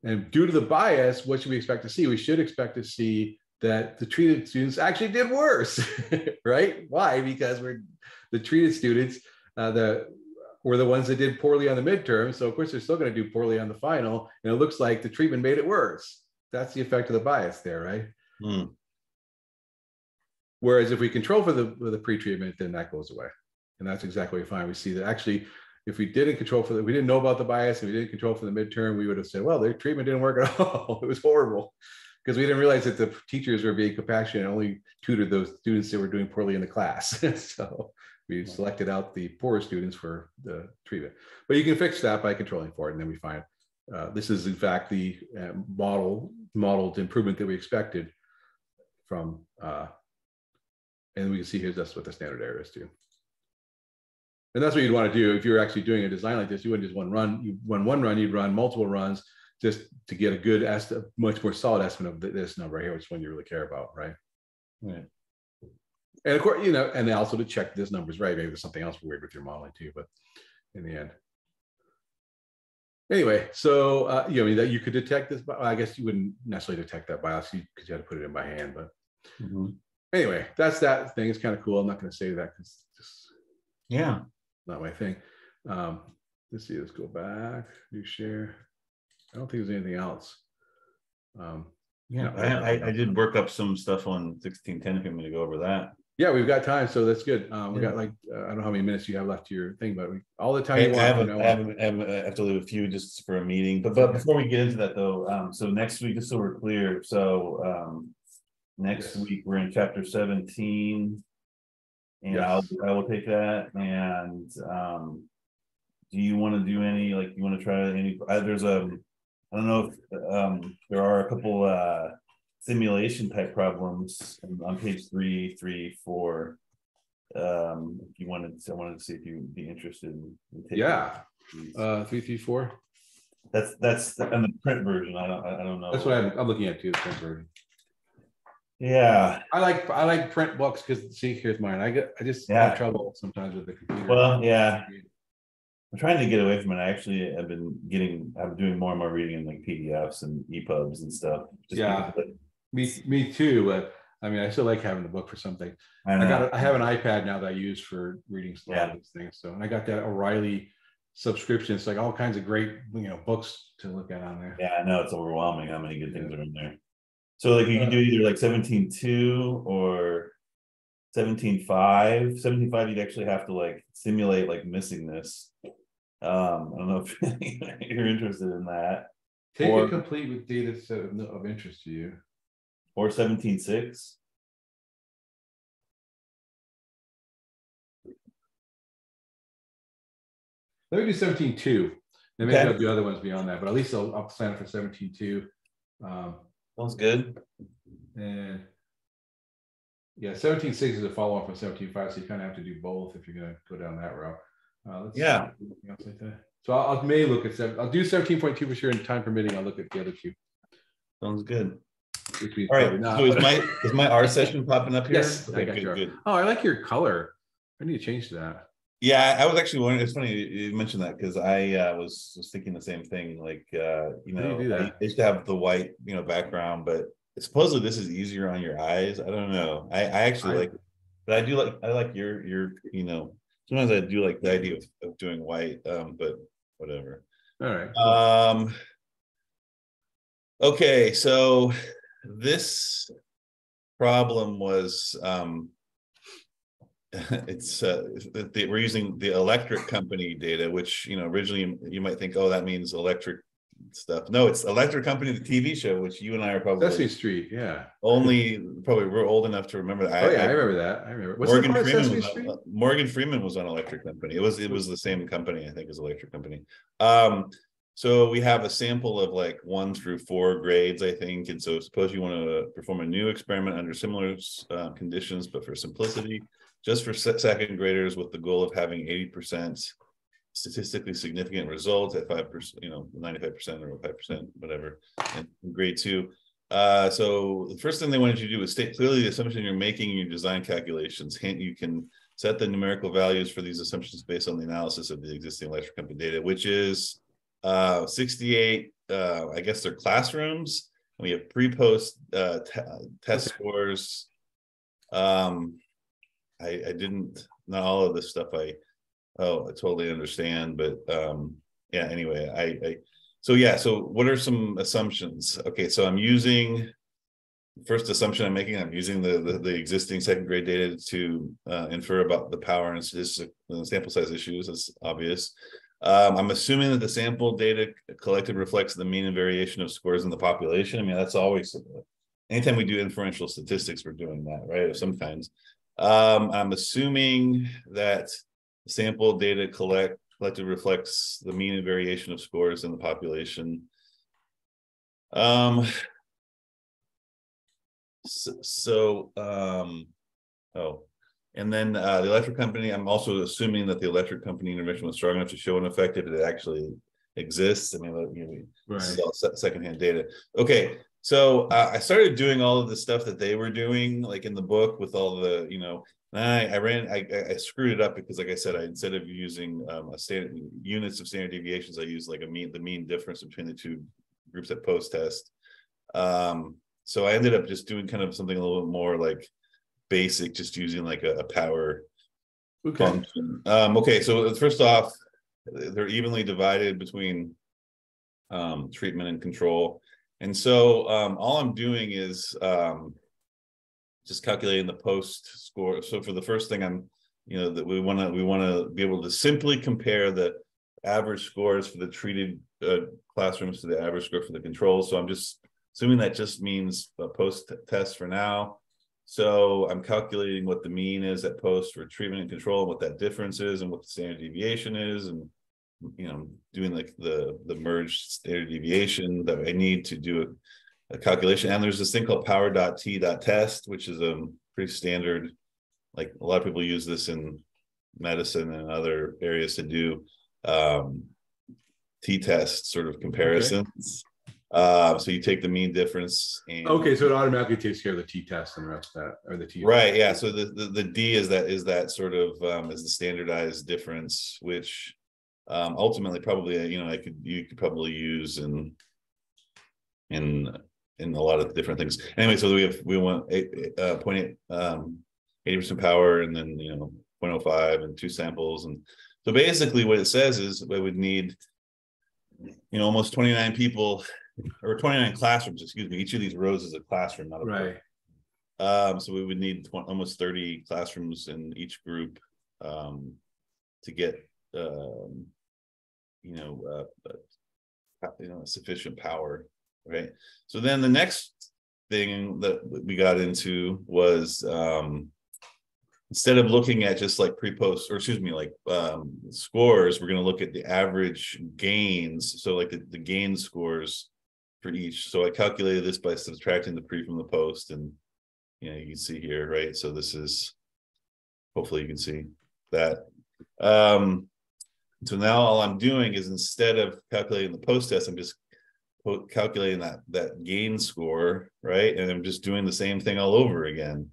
And due to the bias, what should we expect to see? We should expect to see that the treated students actually did worse, <laughs> right? Why? Because we're the treated students uh, the were the ones that did poorly on the midterm. So of course they're still going to do poorly on the final, and it looks like the treatment made it worse. That's the effect of the bias there, right? Hmm. Whereas if we control for the for the pre-treatment, then that goes away, and that's exactly what we find. We see that actually, if we didn't control for the, we didn't know about the bias and we didn't control for the midterm, we would have said, well, their treatment didn't work at <laughs> all. it was horrible because we didn't realize that the teachers were being compassionate and only tutored those students that were doing poorly in the class. <laughs> so we selected out the poor students for the treatment. But you can fix that by controlling for it, and then we find uh, this is in fact the uh, model modeled improvement that we expected from, uh, and we can see here that's what the standard error is too. And that's what you'd want to do if you're actually doing a design like this. You wouldn't just one run. You run one run, you'd run multiple runs just to get a good much more solid estimate of this number here, which one you really care about, right? Right. And of course, you know, and then also to check this number's right. Maybe there's something else weird with your modeling too, but in the end. Anyway, so uh, you know that you could detect this, but I guess you wouldn't necessarily detect that biopsy because you had to put it in by hand. But Mhm. anyway, that's that thing. It's kind of cool. I'm not going to say that because just Yeah. not my thing. Um, let's see. Let's go back. New share. I don't think there's anything else. Um, Yeah. I, I, I did work up some stuff on sixteen ten if you want me to go over that. Yeah, we've got time, so that's good. Um, we Yeah. got like uh, I don't know how many minutes you have left to your thing, but we, all the time I you I want. have, you a- know. I have, a- I have, a- I have to leave a few just for a meeting, but, but before we get into that though, um, so next week, just so we're clear, so, um. Next Yes. week, we're in chapter seventeen. And I'll, I will take that and, um. Do you wanna do any, like, you wanna try any, uh, there's a, I don't know if, um, there are a couple, uh. Simulation type problems on page three, three, four. Um, if you wanted, I wanted to see if you'd be interested in. in taking Yeah, these. uh, three, three, four. That's, that's the- on the print version, I don't, I don't know. That's what I'm, I'm looking at too. the print version. Yeah, I like I like print books because see, here's mine. I get I just Yeah. have trouble sometimes with the computer. well, yeah, I'm trying to get away from it, I actually have been getting, I'm doing more and more reading in like PDFs and EPUBs and stuff. just Yeah. because Me, me too. But I mean, I still like having the book for something. I I got a- I have an iPad now that I use for reading a lot Yeah. of these things. So and I got that O'Reilly subscription. It's like all kinds of great you know books to look at on there. Yeah, I know, it's overwhelming how many good things are in there. So like you can do either like seventeen two or seventeen five. Seventeen five, you'd actually have to like simulate like missing this. Um, I don't know if <laughs> you're interested in that, Take Or- it complete with data set of, of interest to you. Or seventeen six. Let me do seventeen two. And maybe Okay. I'll do other ones beyond that, but at least I'll, I'll sign up for seventeen two. Um, Sounds good. and yeah, seventeen six is a follow up from seventeen five, so you kind of have to do both if you're gonna go down that route. Uh, let's Yeah. like that? So I'll, I may look at seven. I'll do seventeen point two for sure, and time permitting, I'll look at the other two. Sounds good. Which means All probably not. so is my, is my R session popping up here? Yes, I got good, your- good. oh, I like your color. I need to change that. Yeah, I was actually wondering, it's funny you you mentioned that, because I uh was was thinking the same thing, like, uh, you How do you know, do I used to have the white, you know, background, but supposedly this is easier on your eyes. I don't know. I I actually I- like, but I do like, I like your your, you know, sometimes I do like the idea of of doing white, um, but whatever. All right. Um. Okay, so this problem was, um. <laughs> It's, uh, they- we're using the electric company data, which, you know, originally you might think, oh, that means electric stuff. No, it's electric company, the TV show, which you and I are probably Sesame Street. Yeah. only, probably we're old enough to remember that. Oh yeah, I remember that. I remember. What's Morgan the Freeman was on, uh, Morgan Freeman was on Electric Company. It was it was the same company, I think, as Electric Company. Um, so we have a sample of like one through four grades, I think. And so suppose you want to perform a new experiment under similar uh, conditions, but for simplicity, just for se- second graders with the goal of having eighty percent statistically significant results at five percent, you know, ninety-five percent or five percent, whatever, in in grade two. Uh, so the first thing they wanted you to do is state clearly the assumption you're making in your design calculations. Hint, you can set the numerical values for these assumptions based on the analysis of the existing electric company data, which is uh, 68, uh, I guess they're classrooms. We have pre-post uh, te- test scores. Um, I, I didn't, not all of this stuff I, oh, I totally understand, but um, yeah, anyway, I, I, so yeah, so what are some assumptions? Okay, so I'm using, first assumption I'm making, I'm using the, the, the existing second grade data to uh, infer about the power and statistic, uh, sample size issues, that's obvious. Um, I'm assuming that the sample data collected reflects the mean and variation of scores in the population. I mean, that's always, anytime we do inferential statistics, we're doing that, right, Sometimes. Um, I'm assuming that sample data collect collected reflects the mean and variation of scores in the population. Um, so, so um, oh, and then uh, the electric company, I'm also assuming that the electric company intervention was strong enough to show an effect if it actually exists. I mean, you know, this is all secondhand data. Okay, so uh, I started doing all of the stuff that they were doing, like in the book with all the, you know, I, I ran, I, I screwed it up because, like I said, I instead of using um, a standard units of standard deviations, I used like a mean, the mean difference between the two groups at post test. Um, so I ended up just doing kind of something a little bit more like basic, just using like a, a power Okay. function. Um, okay, so first off, they're evenly divided between um, treatment and control. And so um, all I'm doing is um, just calculating the post score. So for the first thing, I'm, you know, that we want to we want to be able to simply compare the average scores for the treated uh, classrooms to the average score for the control. So I'm just assuming that just means a post test for now. So I'm calculating what the mean is at post for treatment and control, and what that difference is, and what the standard deviation is, and you know, doing like the the merged standard deviation that I need to do a, a calculation. And there's this thing called power.t.test, which is a pretty standard. Like a lot of people use this in medicine and other areas to do um, t-test sort of comparisons. Uh, so you take the mean difference. And, Okay, so it automatically takes care of the T test and the rest of that, or the T. Right. Yeah. So the, the the D is that is that sort of um, is the standardized difference, which um, ultimately probably you know I could you could probably use in in in a lot of different things. Anyway, so we have we want eight, uh, point eight um, eighty percent power, and then you know 0.05 and two samples, and so basically what it says is we would need you know almost 29 people or 29 classrooms excuse me. Each of these rows is a classroom not a Right. um, so we would need tw- almost 30 classrooms in each group um, to get um, you know uh, uh, you know sufficient power right? So then the next thing that we got into was um, instead of looking at just like pre-post or excuse me like um, scores we're going to look at the average gains. So like the, the gain scores for each. So i calculated this by subtracting the pre from the post and you know you can see here right? So this is hopefully you can see that. Um so now all i'm doing is instead of calculating the post test i'm just calculating that that gain score right? And i'm just doing the same thing all over again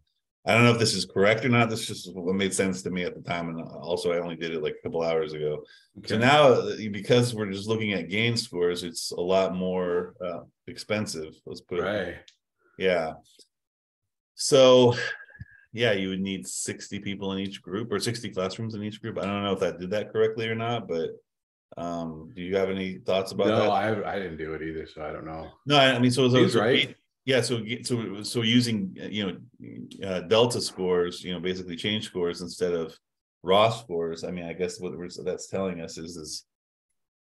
i don't know if this is correct or not this just what made sense to me at the time and also i only did it like a couple hours ago so now, uh, because we're just looking at gain scores, it's a lot more uh, expensive. Let's put it, Right. yeah. So, yeah, you would need sixty people in each group or sixty classrooms in each group. I don't know if that did that correctly or not, but um, do you have any thoughts about No, that? I, I didn't do it either, so I don't know. No, I I mean, so, so He's so right. Yeah, so so so using uh, you know uh, delta scores, you know, basically change scores instead of raw scores. I mean, I guess what that's telling us is is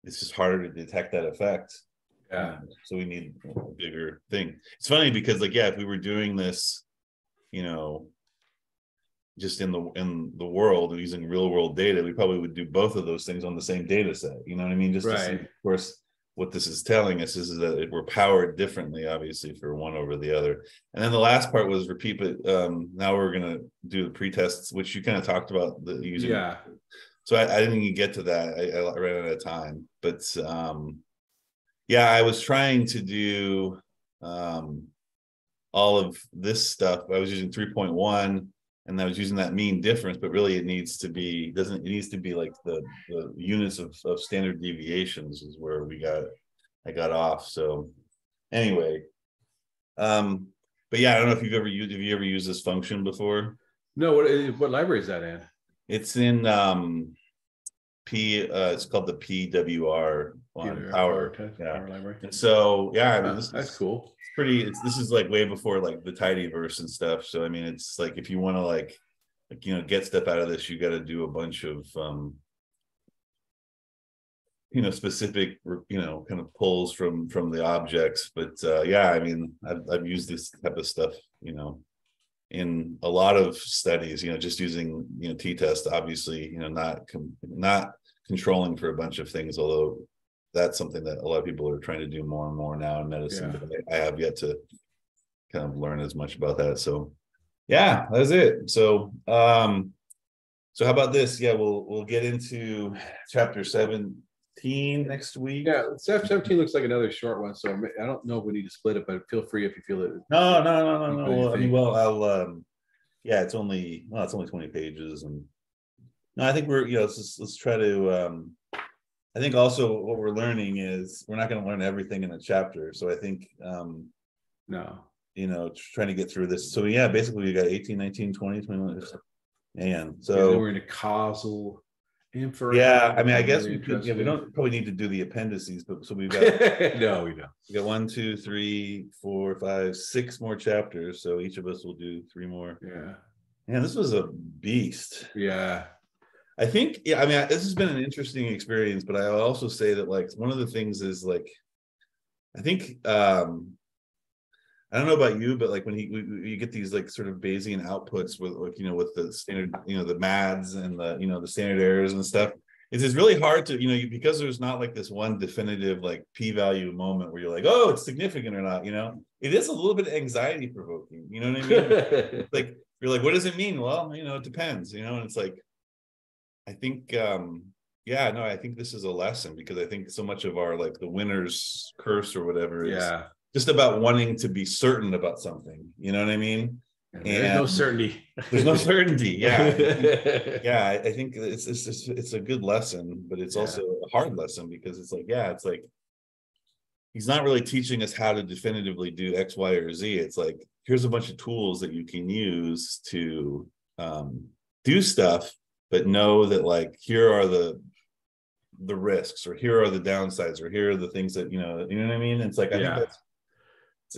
it's just harder to detect that effect. Yeah. Um, So we need a bigger thing. It's funny because like yeah, if we were doing this, you know, just in the in the world using real world data, we probably would do both of those things on the same data set. You know what I mean? Just to see, of course, what this is telling us is, is that it- we're powered differently, obviously, for one over the other. And then the last part was repeat, but um, now we're gonna do the pre-tests, which you kind of talked about the using. Yeah. So I, I didn't even get to that. I, I ran out of time, but um, yeah, I was trying to do um, all of this stuff. I was using 3.1 and I was using that mean difference, but really it needs to be doesn't it needs to be like the the units of, of standard deviations is where we got I got off. So anyway, um, but yeah, I don't know if you've ever used have you ever used this function before? No, what what library is that in? It's in um P uh it's called the PWR on power. test, Yeah. Power library. And so yeah, I mean this that's is cool. It's pretty it's this is like way before like the tidyverse and stuff. So I mean it's like if you want to like like you know get stuff out of this, you got to do a bunch of um you know specific you know kind of pulls from from the objects but uh yeah i mean i've, I've used this type of stuff you know in a lot of studies, you know, just using you know t-test, obviously, you know, not com- not controlling for a bunch of things, although that's something that a lot of people are trying to do more and more now in medicine. Yeah. But I have yet to kind of learn as much about that. So yeah, that's it. So um so how about this? Yeah, we'll we'll get into chapter 17 next week. Yeah, step seventeen looks like another short one, so I don't know if we need to split it, but feel free if you feel it. No, no, no, no, no. Well, I mean, well, I'll. um yeah, it's only well, it's only 20 pages and no, I think we're you know, let's just, let's try to um I think also what we're learning is we're not going to learn everything in a chapter. So I think um No. you know trying to get through this. So yeah, basically we got 18, 19, 20, 21. Man, So we're in a causal yeah, I mean, I guess we could, yeah, we don't probably need to do the appendices, but so we've <laughs> got no, we don't. we got one, two, three, four, five, six more chapters. So each of us will do three more. Yeah. Man, this was a beast. Yeah. I think, yeah, I mean, I- this has been an interesting experience, but I also say that like one of the things is like, I think, um, I don't know about you, but like when he, we, we- you get these like sort of Bayesian outputs with like, you know, with the standard, you know, the MADs and the, you know, the standard errors and stuff. It's, it's really hard to, you know, you, because there's not like this one definitive like p-value moment where you're like, oh, it's significant or not, you know, it is a little bit anxiety provoking, you know what I mean? <laughs> like you're like what does it mean well you know it depends you know and it's like i think um yeah no i think this is a lesson because i think so much of our like the winner's curse or whatever is yeah. Just about wanting to be certain about something you know what i mean There's no certainty. there's no certainty yeah <laughs> yeah I, think it's, it's it's it's a good lesson but it's Yeah. also a hard lesson because it's like yeah it's like he's not really teaching us how to definitively do x y or z it's like here's a bunch of tools that you can use to um, do stuff but know that like here are the the risks or here are the downsides or here are the things that you know you know what i mean it's like i Yeah. think that's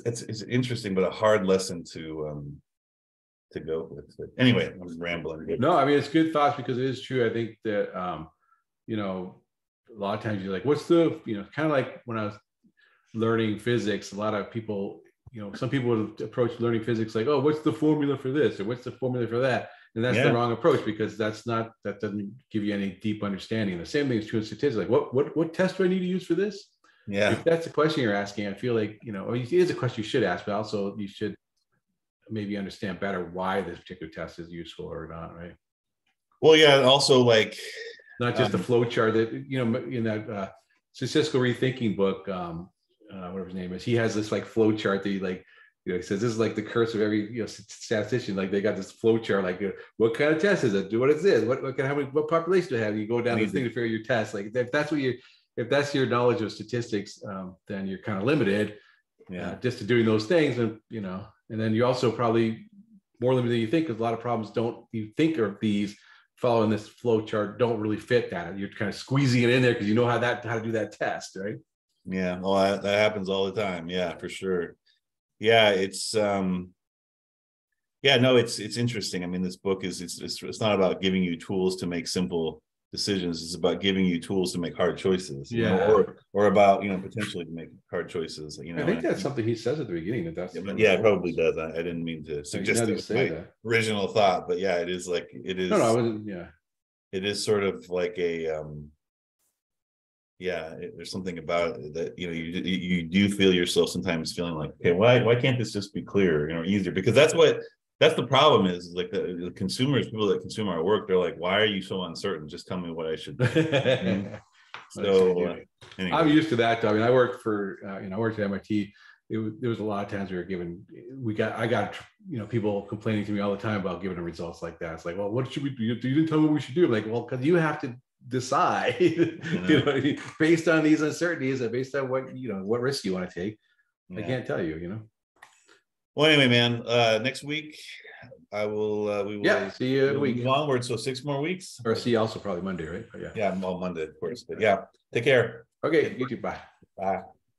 it's, it's interesting but a hard lesson to um to go with but anyway i'm rambling No, I mean it's good thoughts because it is true. I think that um, you know, a lot of times you're like, what's the, you know, kind of like when I was learning physics, a lot of people, you know, some people would approach learning physics like, oh, what's the formula for this or what's the formula for that? And that's Yeah. the wrong approach because that's not that doesn't give you any deep understanding. The same thing is true in statistics. Like, what what what test do I need to use for this? Yeah. If that's the question you're asking, I feel like you know, or it is a question you should ask, but also you should maybe understand better why this particular test is useful or not, right? well yeah also like not just the Um, flow chart that you know in that uh, statistical rethinking book um uh, whatever his name is he has this like flow chart that he like you know he says this is like the curse of every you know statistician like they got this flow chart like uh, what kind of test is it? Do what is. This what what kind how many what population do you have? You go down this thing to figure your test. Like if that's what you if that's your knowledge of statistics um, then you're kind of limited yeah uh, just to doing those things and you know and then you also probably more limited than you think because a lot of problems don't you think are these following this flow chart don't really fit that you're kind of squeezing it in there because you know how that how to do that test right Yeah, well, that, that happens all the time. Yeah, for sure. Yeah, it's um yeah, no, it's it's interesting. I mean, this book is it's it's, it's not about giving you tools to make simple decisions. It's about giving you tools to make hard choices. you know, Yeah. or or about, you know, potentially to make hard choices, you know. i think and that's something he says at the beginning that that's yeah, yeah, it probably does. I, I didn't mean to suggest never it was my that. original thought, but yeah, it is like it is no no i wasn't yeah it is sort of like a um yeah it- there's something about it that you know you you you do feel yourself sometimes feeling like okay why why can't this just be clearer you know easier because that's what that's the problem is, is like the, the consumers people that consume our work they're like why are you so uncertain just tell me what i should do <laughs> so uh, anyway. I'm used to that. though. I mean, I worked for, uh, you know, I worked at MIT. It was, there was a lot of times we were given, we got, I got, you know, people complaining to me all the time about giving them results like that. It's like, well, what should we do? You didn't tell me what we should do. I'm like, well, because you have to decide, <laughs> you know, what I mean? based on these uncertainties and based on what, you know, what risk you want to take. I can't tell you, you know. Well anyway man uh next week i will uh we will Yeah. See you we'll week. onward so six more weeks Or see you also probably Monday, right? But yeah. yeah well monday of course but yeah take care Okay. You too. Bye. bye